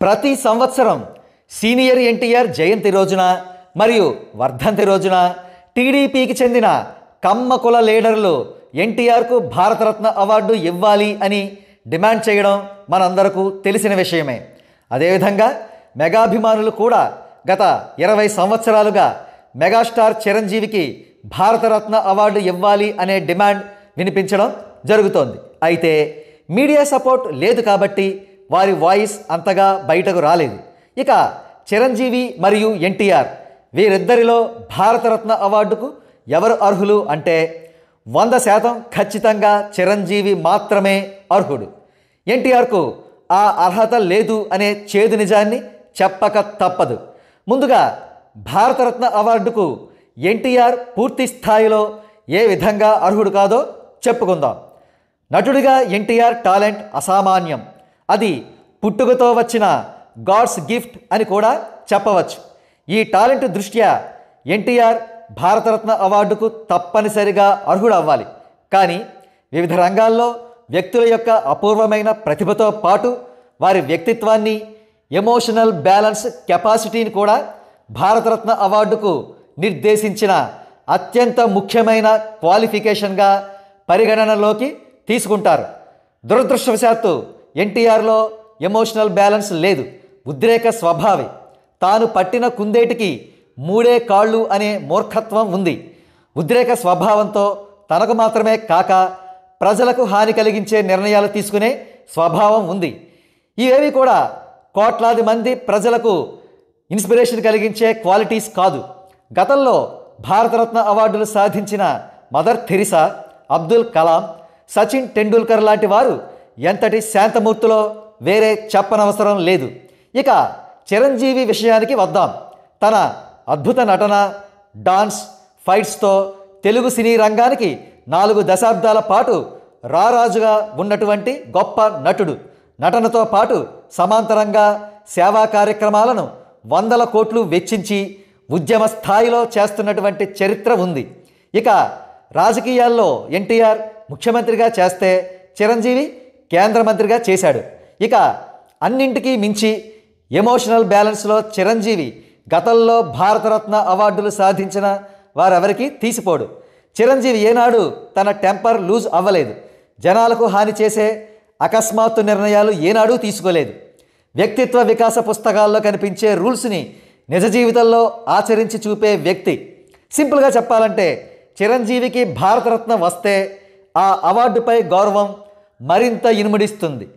ప్రతి సంవత్సరం సీనియర్ ఎన్టీఆర్ జయంతి రోజున మరియు వర్ధంతి రోజున టీడీపీకి చెందిన కమ్మ కుల లీడర్లు ఎన్టీఆర్కు భారతరత్న అవార్డు ఇవ్వాలి అని డిమాండ్ చేయడం మనందరకు తెలిసిన విషయమే. అదేవిధంగా మెగాభిమానులు కూడా గత ఇరవై సంవత్సరాలుగా మెగాస్టార్ చిరంజీవికి భారతరత్న అవార్డు ఇవ్వాలి అనే డిమాండ్ వినిపించడం జరుగుతోంది. అయితే మీడియా సపోర్ట్ లేదు కాబట్టి వారి వాయిస్ అంతగా బయటకు రాలేదు. ఇక చిరంజీవి మరియు ఎన్టీఆర్ వీరిద్దరిలో భారతరత్న అవార్డుకు ఎవరు అర్హులు అంటే వంద శాతం ఖచ్చితంగా చిరంజీవి మాత్రమే అర్హుడు. ఎన్టీఆర్కు ఆ అర్హత లేదు అనే చేదు నిజాన్ని చెప్పక తప్పదు. ముందుగా భారతరత్న అవార్డుకు ఎన్టీఆర్ పూర్తి స్థాయిలో ఏ విధంగా అర్హుడు కాదో చెప్పుకుందాం. నటుడిగా ఎన్టీఆర్ టాలెంట్ అసామాన్యం. అది పుట్టుకతో వచ్చిన గాడ్స్ గిఫ్ట్ అని కూడా చెప్పవచ్చు. ఈ టాలెంట్ దృష్ట్యా ఎన్టీఆర్ భారతరత్న అవార్డుకు తప్పనిసరిగా అర్హుడు అవ్వాలి కానీ వివిధ రంగాల్లో వ్యక్తుల యొక్క అపూర్వమైన ప్రతిభతో పాటు వారి వ్యక్తిత్వాన్ని ఎమోషనల్ బ్యాలెన్స్ కెపాసిటీని కూడా భారతరత్న అవార్డుకు నిర్దేశించిన అత్యంత ముఖ్యమైన క్వాలిఫికేషన్గా పరిగణనలోకి తీసుకుంటారు. దురదృష్టవశాత్తు ఎన్టీఆర్లో ఎమోషనల్ బ్యాలెన్స్ లేదు. ఉద్రేక స్వభావి. తాను పట్టిన కుందేటికి మూడే కాళ్ళు అనే మూర్ఖత్వం ఉంది. ఉద్రేక స్వభావంతో తనకు మాత్రమే కాక ప్రజలకు హాని కలిగించే నిర్ణయాలు తీసుకునే స్వభావం ఉంది. ఇవేవి కూడా కోట్లాది మంది ప్రజలకు ఇన్స్పిరేషన్ కలిగించే క్వాలిటీస్ కాదు. గతంలో భారతరత్న అవార్డులు సాధించిన మదర్ థెరిసా అబ్దుల్ కలాం సచిన్ టెండూల్కర్ లాంటి వారు ఎంతటి శాంతమూర్తిలో వేరే చెప్పనవసరం లేదు. ఇక చిరంజీవి విషయానికి వద్దాం. తన అద్భుత నటన డాన్స్ ఫైట్స్తో తెలుగు సినీ రంగానికి నాలుగు దశాబ్దాల పాటు రారాజుగా ఉన్నటువంటి గొప్ప నటుడు. నటనతో పాటు సమాంతరంగా సేవా కార్యక్రమాలను వందల కోట్లు వెచ్చించి ఉద్యమ స్థాయిలో చేస్తున్నటువంటి చరిత్ర ఉంది. ఇక రాజకీయాల్లో ఎన్టీఆర్ ముఖ్యమంత్రిగా చేస్తే చిరంజీవి కేంద్ర మంత్రిగా చేశాడు. ఇక అన్నింటికీ మించి ఎమోషనల్ బ్యాలెన్స్లో చిరంజీవి గతంలో భారతరత్న అవార్డులు సాధించిన వారెవరికీ తీసిపోడు. చిరంజీవి ఏనాడు తన టెంపర్ లూజ్ అవ్వలేదు. జనాలకు హాని చేసే అకస్మాత్తు నిర్ణయాలు ఏనాడూ తీసుకోలేదు. వ్యక్తిత్వ వికాస పుస్తకాల్లో కనిపించే రూల్స్ని నిజ జీవితంలో ఆచరించి చూపే వ్యక్తి. సింపుల్గా చెప్పాలంటే చిరంజీవికి భారతరత్న వస్తే ఆ అవార్డుపై గౌరవం మరింత ఇనుముడిస్తుంది.